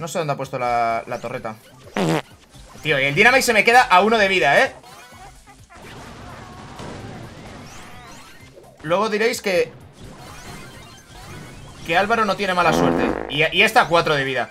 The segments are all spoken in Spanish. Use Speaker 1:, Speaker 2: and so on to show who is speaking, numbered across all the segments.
Speaker 1: No sé dónde ha puesto la, torreta. Tío, y el Dynamite se me queda a uno de vida, ¿eh? Luego diréis que... Que Álvaro no tiene mala suerte. Y, y está a cuatro de vida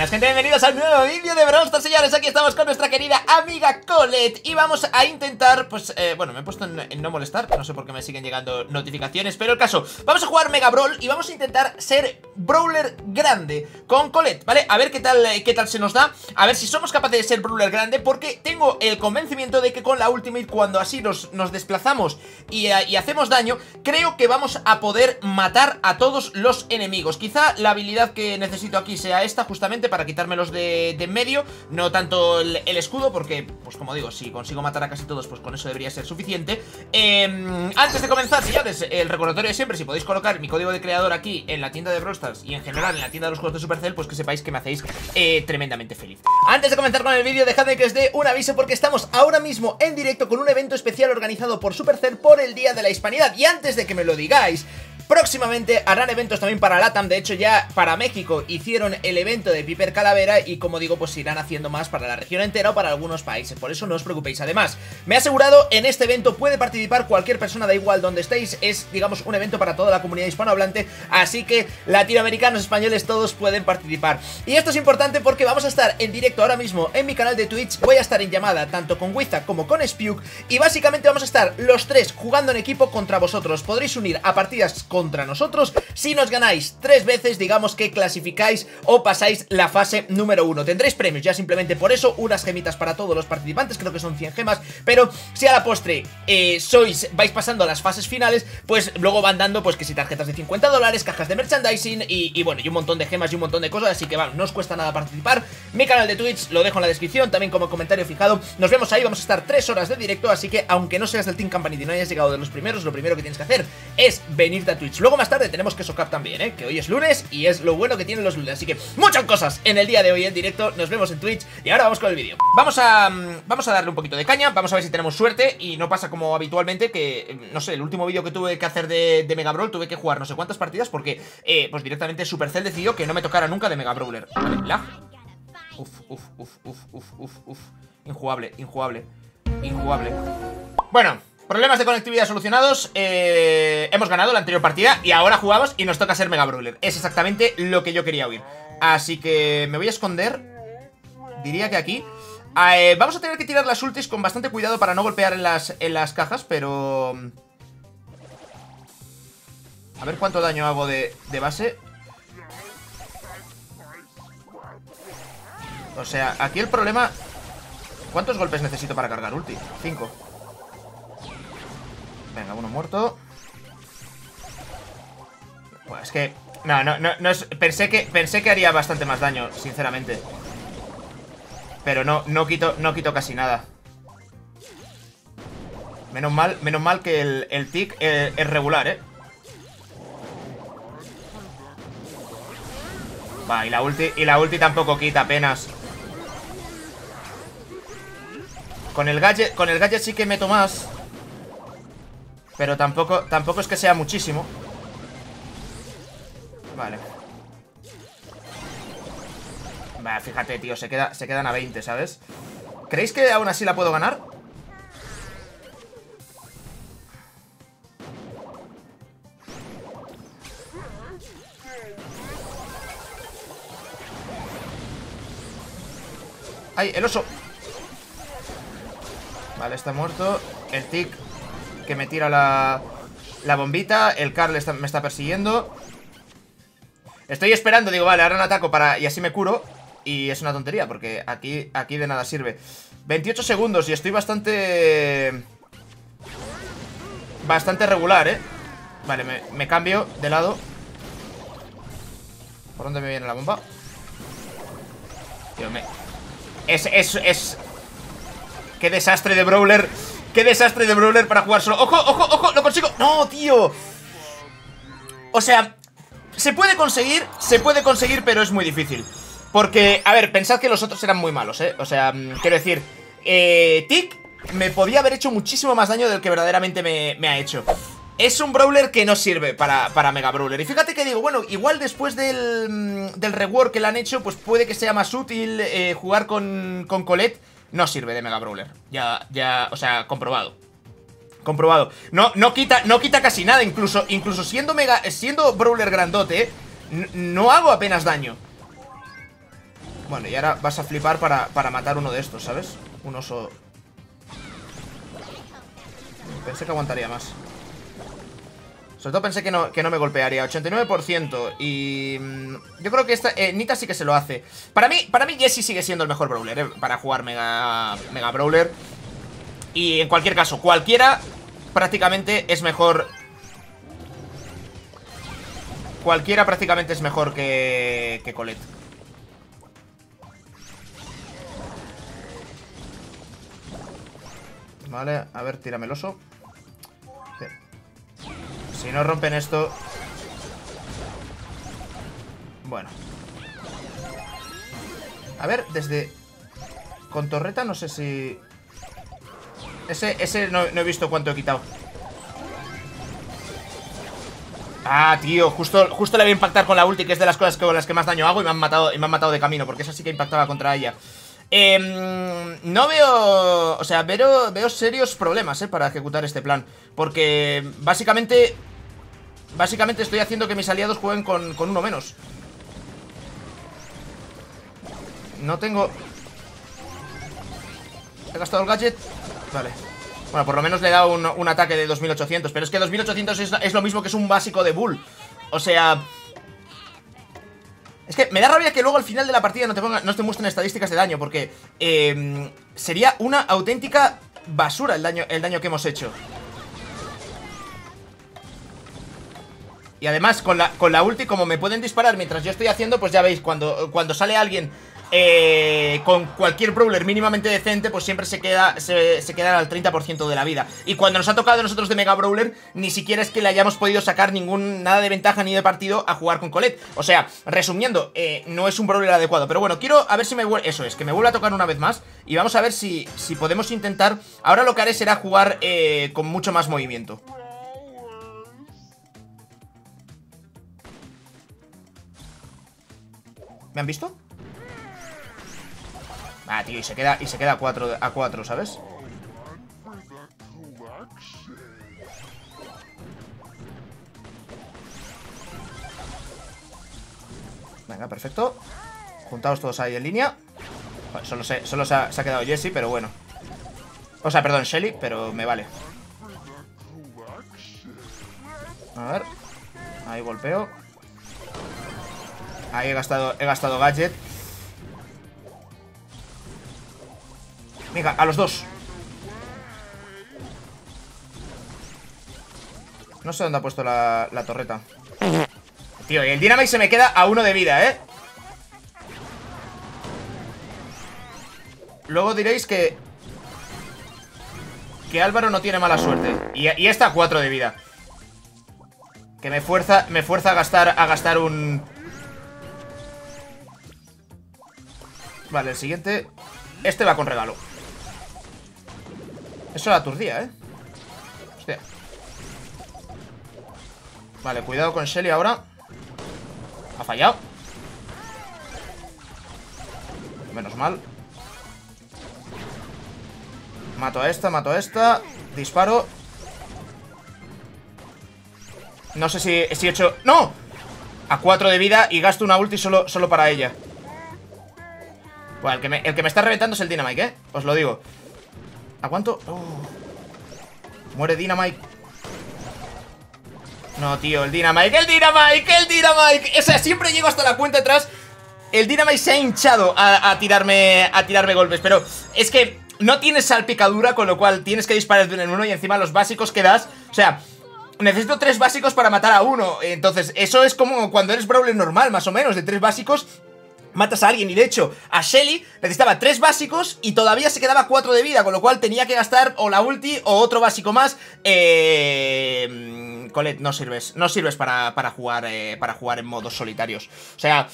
Speaker 1: buenas gente, bienvenidos al nuevo vídeo de Brawl señores Aquí estamos con nuestra querida amiga Colette Y vamos a intentar, pues, eh, bueno, me he puesto en, no molestar No sé por qué me siguen llegando notificaciones Pero el caso, vamos a jugar Mega Brawl Y vamos a intentar ser Brawler grande Con Colette, ¿vale? A ver qué tal, eh, qué tal se nos da A ver si somos capaces de ser Brawler grande Porque tengo el convencimiento de que con la Ultimate Cuando así nos, nos desplazamos y, eh, y hacemos daño Creo que vamos a poder matar a todos los enemigos Quizá la habilidad que necesito aquí sea esta justamente para quitármelos de, de en medio No tanto el, escudo porque, pues como digo, si consigo matar a casi todos Pues con eso debería ser suficiente. Em, Antes de comenzar, señores, el recordatorio de siempre Si podéis colocar mi código de creador aquí en la tienda de Brawl Y en general en la tienda de los juegos de Supercell Pues que sepáis que me hacéis eh, tremendamente feliz. Antes de comenzar con el vídeo, dejadme que os dé un aviso Porque estamos ahora mismo en directo con un evento especial organizado por Supercell Por el Día de la Hispanidad. Y antes de que me lo digáis Próximamente harán eventos también para LATAM, de hecho ya para México hicieron el evento de Piper Calavera y como digo pues irán haciendo más para la región entera o para algunos países, por eso no os preocupéis. Además, me he asegurado en este evento puede participar cualquier persona, da igual donde estéis, es digamos un evento para toda la comunidad hispanohablante, así que latinoamericanos, españoles, todos pueden participar. Y esto es importante porque vamos a estar en directo ahora mismo en mi canal de Twitch, voy a estar en llamada tanto con Wiza como con Spuk y básicamente vamos a estar los tres jugando en equipo contra vosotros, podréis unir a partidas con contra nosotros. Si nos ganáis tres veces, digamos que clasificáis o pasáis la fase número uno. Tendréis premios ya simplemente por eso, unas gemitas para todos los participantes, creo que son 100 gemas Pero si a la postre eh, sois, vais pasando a las fases finales, pues luego van dando pues que si tarjetas de 50 dólares, cajas de merchandising y, bueno, y un montón de gemas y un montón de cosas Así que va, no os cuesta nada participar. Mi canal de Twitch lo dejo en la descripción, también como comentario fijado. Nos vemos ahí, vamos a estar tres horas de directo, así que aunque no seas del Team Company y no hayas llegado de los primeros, lo primero que tienes que hacer es venirte a Twitch Luego más tarde tenemos que socap también, ¿eh? Que hoy es lunes y es lo bueno que tienen los lunes. Así que muchas cosas en el día de hoy en directo. Nos vemos en Twitch y ahora vamos con el vídeo. Vamos a mm, vamos a darle un poquito de caña. Vamos a ver si tenemos suerte y no pasa como habitualmente Que, mm, no sé, el último vídeo que tuve que hacer de, de Mega Brawl Tuve que jugar no sé cuántas partidas porque, eh, pues directamente Supercell decidió que no me tocara nunca de Mega Brawler. Vale, lag. Uf, uf, uf, uf, uf, uf, uf. Injugable, injugable Injugable. Bueno Problemas de conectividad solucionados eh, Hemos ganado la anterior partida Y ahora jugamos y nos toca ser Mega Brawler. Es exactamente lo que yo quería oír. Así que me voy a esconder Diría que aquí. Eh, Vamos a tener que tirar las ultis con bastante cuidado Para no golpear en las, en las cajas Pero... A ver cuánto daño hago de, de base. O sea, aquí el problema ¿Cuántos golpes necesito para cargar ulti? Cinco Venga, uno muerto Pues es que... No, no, no. Pensé que, pensé que haría bastante más daño, sinceramente Pero no, no quito, no quito casi nada Menos mal, menos mal que el, el tic eh, es regular, ¿eh? Va, y la ulti, y la ulti tampoco quita apenas Con el gadget, con el gadget sí que meto más pero tampoco, tampoco es que sea muchísimo Vale Vale, fíjate, tío, se, queda, se quedan a 20, ¿sabes? ¿Creéis que aún así la puedo ganar? ¡Ay, el oso! Vale, está muerto El tic que me tira la, bombita El Carl me está persiguiendo. Estoy esperando, digo, vale, ahora un ataco para... Y así me curo. Y es una tontería, porque aquí, aquí de nada sirve. 28 segundos y estoy bastante... Bastante regular, ¿eh? Vale, me, cambio de lado. ¿Por dónde me viene la bomba? Tío, me... Es, es, es... Qué desastre de Brawler Qué desastre de Brawler para jugar solo ¡Ojo, ojo, ojo! ¡Lo consigo! ¡No, tío! O sea, se puede conseguir, se puede conseguir, pero es muy difícil Porque, a ver, pensad que los otros eran muy malos, ¿eh? O sea, mm, quiero decir eh, Tick me podía haber hecho muchísimo más daño del que verdaderamente me, ha hecho es un brawler que no sirve para, para Mega Brawler. Y fíjate que digo, bueno, igual después del, mm, del rework que le han hecho, pues puede que sea más útil eh, jugar con, con Colette. No sirve de Mega Brawler. Ya, ya, o sea, comprobado. Comprobado. No, no quita, no quita casi nada, incluso, incluso siendo mega, siendo Brawler grandote, no hago apenas daño. Bueno, y ahora vas a flipar para, para matar uno de estos, ¿sabes? Un oso... Pensé que aguantaría más. Sobre todo pensé que no, que no me golpearía. 89% Y mm, yo creo que esta eh, Nita sí que se lo hace. Para mí, para mí Jesse sigue siendo el mejor brawler eh, Para jugar Mega, Mega Brawler. Y en cualquier caso, cualquiera Prácticamente es mejor Cualquiera prácticamente es mejor que, que Colette. Vale, a ver, tírame el oso si no rompen esto... Bueno. A ver, desde... Con torreta no sé si... Ese, ese no, he visto cuánto he quitado. Ah, tío, justo, justo le voy a impactar con la ulti, que es de las cosas con las que más daño hago y me han matado, y me han matado de camino, porque esa sí que impactaba contra ella. Eh, no veo... O sea, veo, veo serios problemas, eh, para ejecutar este plan. Porque básicamente Básicamente estoy haciendo que mis aliados jueguen con, uno menos. No tengo... He gastado el gadget Vale. Bueno, por lo menos le he dado un, ataque de 2800 Pero es que 2800 es, lo mismo que es un básico de Bull. O sea... Es que me da rabia que luego al final de la partida no te, no te muestren estadísticas de daño Porque eh, sería una auténtica basura el daño, el daño que hemos hecho Y además, con la, con la ulti, como me pueden disparar mientras yo estoy haciendo, pues ya veis, cuando, cuando sale alguien eh, con cualquier brawler mínimamente decente, pues siempre se queda se, se queda al 30% de la vida. Y cuando nos ha tocado a nosotros de Mega Brawler, ni siquiera es que le hayamos podido sacar ningún nada de ventaja ni de partido a jugar con Colette. O sea, resumiendo, eh, no es un brawler adecuado. Pero bueno, quiero a ver si me vuelve... Eso es, que me vuelva a tocar una vez más. Y vamos a ver si, si podemos intentar... Ahora lo que haré será jugar eh, con mucho más movimiento. ¿Me han visto? Ah, tío, y se queda, y se queda a 4, a 4, ¿sabes? Venga, perfecto. Juntados todos ahí en línea. Solo, se, solo se, ha, quedado Jesse, pero bueno. O sea, perdón, Shelly, pero me vale. A ver. Ahí golpeo Ahí he gastado, he gastado gadget. Venga, a los dos. No sé dónde ha puesto la, torreta. Tío, y el Dynamite se me queda a uno de vida, ¿eh? Luego diréis que... Que Álvaro no tiene mala suerte. Y, y está a cuatro de vida. Que me fuerza, me fuerza a gastar, a gastar un... Vale, el siguiente Este va con regalo. Eso la aturdía, ¿eh? Hostia. Vale, cuidado con Shelly ahora. Ha fallado. Menos mal. Mato a esta, mato a esta. Disparo. No sé si, si he hecho... ¡No! A 4 de vida y gasto una ulti solo, solo para ella bueno, el que, me, el que me está reventando es el Dynamite, ¿eh? Os lo digo ¿A cuánto? Oh. Muere Dynamite No, tío, el Dynamite ¡El Dynamite! ¡El Dynamite! O sea, siempre llego hasta la cuenta atrás El Dynamite se ha hinchado a, tirarme A tirarme golpes Pero es que no tienes salpicadura Con lo cual tienes que disparar de uno en uno Y encima los básicos que das O sea... Necesito tres básicos para matar a uno Entonces, eso es como cuando eres brawler normal, más o menos De tres básicos matas a alguien. Y de hecho, a Shelly necesitaba tres básicos y todavía se quedaba cuatro de vida, con lo cual tenía que gastar o la ulti o otro básico más. Eh... Colette, no sirves. No sirves para, jugar, eh, para jugar en modos solitarios. O sea...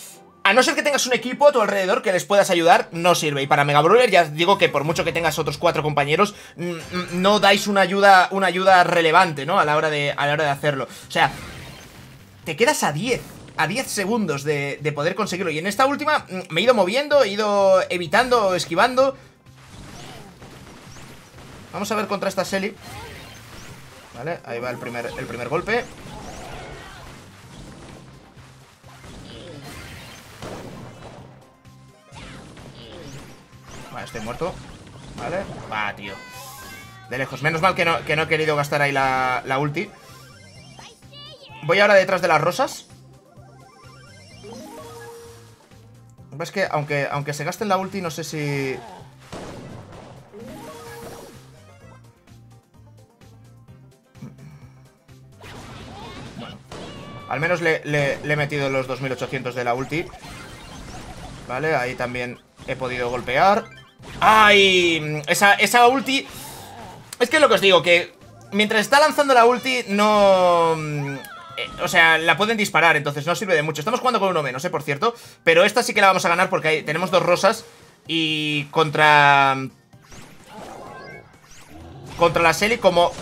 Speaker 1: a no ser que tengas un equipo a tu alrededor que les puedas ayudar, no sirve. Y para Mega Brawler ya digo que por mucho que tengas otros cuatro compañeros, no dais una ayuda, una ayuda relevante, ¿no? A la hora de, a la hora de hacerlo. O sea, te quedas a 10 a 10 segundos de, de, poder conseguirlo. Y en esta última mm, me he ido moviendo, he ido evitando, esquivando. Vamos a ver contra esta Selly Vale, ahí va el primer, el primer golpe. Vale, estoy muerto. Vale, va, tío. De lejos, menos mal que no, que no he querido gastar ahí la, la ulti. Voy ahora detrás de las rosas Es que aunque, aunque se gasten la ulti, no sé si... Bueno. Al menos le, he metido los 2800 de la ulti. Vale, ahí también he podido golpear. ¡Ay! Esa, esa ulti... Es que es lo que os digo, que mientras está lanzando la ulti, no... Eh, o sea, la pueden disparar, entonces no sirve de mucho. Estamos jugando con uno menos, ¿eh? Por cierto. Pero esta sí que la vamos a ganar porque tenemos dos rosas. Y contra... Contra la Selly como...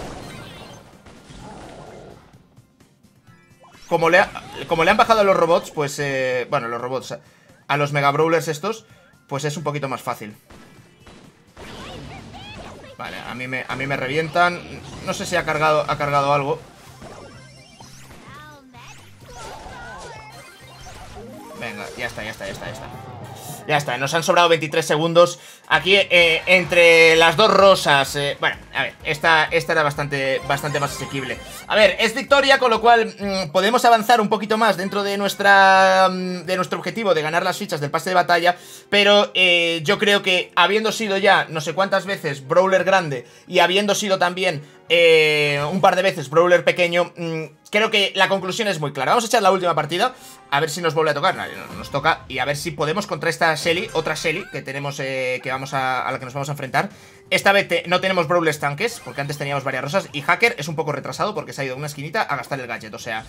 Speaker 1: Como le, como le han bajado a los robots, pues... Eh, bueno, los robots... A los Mega Brawlers estos, pues es un poquito más fácil. Vale, a mí me, a mí me revientan. No sé si ha cargado, ha cargado algo. Ya está, ya está, ya está, ya está. Ya está, nos han sobrado 23 segundos. Aquí, eh, entre las dos rosas eh, Bueno, a ver, esta, esta era bastante, bastante más asequible. A ver, es victoria, con lo cual mm, Podemos avanzar un poquito más dentro de nuestra mm, De nuestro objetivo de ganar las fichas del pase de batalla Pero eh, yo creo que Habiendo sido ya no sé cuántas veces Brawler grande Y habiendo sido también un par de veces Brawler pequeño mm, creo que la conclusión es muy clara. Vamos a echar la última partida, a ver si nos vuelve a tocar. No, nos toca y a ver si podemos contra esta Shelly, otra Shelly que tenemos, eh, que vamos a, a, la que nos vamos a enfrentar. Esta vez no tenemos Brawlers tanques, porque antes teníamos varias rosas. Y Hacker es un poco retrasado porque se ha ido a una esquinita a gastar el gadget. O sea,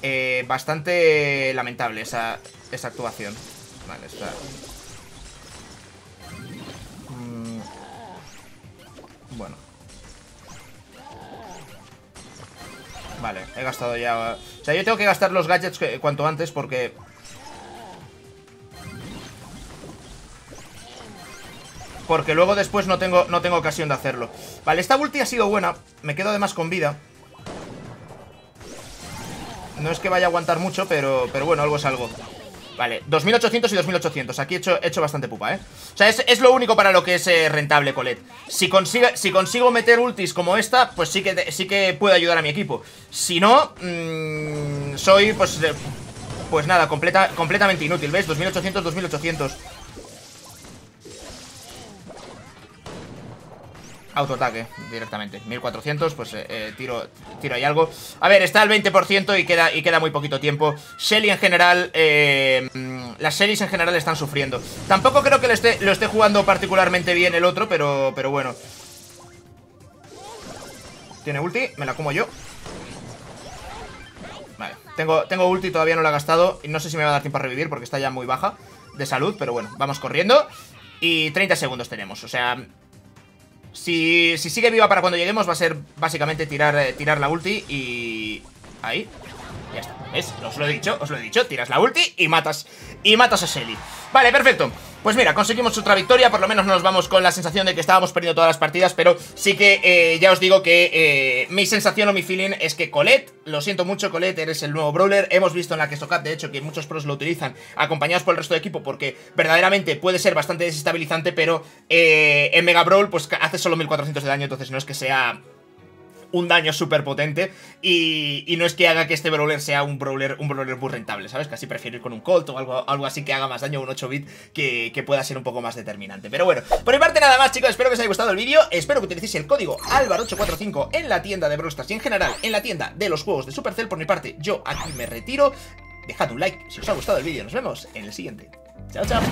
Speaker 1: eh, bastante lamentable esa, esa actuación. Vale, está... Mm. Bueno. Vale, he gastado ya... O sea, yo tengo que gastar los gadgets cuanto antes porque... Porque luego después no tengo, no tengo ocasión de hacerlo. Vale, esta ulti ha sido buena Me quedo además con vida. No es que vaya a aguantar mucho, pero, pero bueno, algo es algo Vale, 2800 y 2800 Aquí he hecho, hecho bastante pupa, ¿eh? O sea, es, lo único para lo que es eh, rentable Colette si, si consigo meter ultis como esta Pues sí que, sí que puedo ayudar a mi equipo Si no, mmm, soy pues... pues nada, completa, completamente inútil, ¿ves? 2800, 2800 Autoataque, directamente. 1400, pues eh, eh, tiro, tiro ahí algo. A ver, está al 20% y queda, y queda muy poquito tiempo. Shelly en general eh, Las Shellys en general están sufriendo. Tampoco creo que lo esté, lo esté jugando particularmente bien el otro Pero, pero bueno. Tiene ulti, me la como yo. Vale, tengo, tengo ulti, todavía no la he gastado. Y no sé si me va a dar tiempo a revivir porque está ya muy baja De salud, pero bueno, vamos corriendo. Y 30 segundos tenemos, o sea si, sigue viva para cuando lleguemos va a ser básicamente tirar, eh, tirar la ulti y... Ahí. Ya está, ¿ves? Os lo he dicho, os lo he dicho. Tiras la ulti y matas Y matas a Shelly. Vale, perfecto pues mira, conseguimos otra victoria, por lo menos nos vamos con la sensación de que estábamos perdiendo todas las partidas, pero sí que eh, ya os digo que eh, mi sensación o mi feeling es que Colette, lo siento mucho Colette, eres el nuevo brawler, hemos visto en la Cup de hecho que muchos pros lo utilizan acompañados por el resto de equipo porque verdaderamente puede ser bastante desestabilizante, pero eh, en Mega Brawl pues hace solo 1400 de daño, entonces no es que sea un daño súper potente y, no es que haga que este brawler sea un brawler, un brawler muy rentable, ¿sabes? Casi prefiero ir con un Colt o algo, algo así que haga más daño, un 8-bit que, que, pueda ser un poco más determinante. Pero bueno, por mi parte nada más chicos, espero que os haya gustado el vídeo, espero que utilicéis el código ALVAR845 en la tienda de Brawl y en general en la tienda de los juegos de Supercell. Por mi parte, yo aquí me retiro, dejad un like si os ha gustado el vídeo, nos vemos en el siguiente. Chao, chao.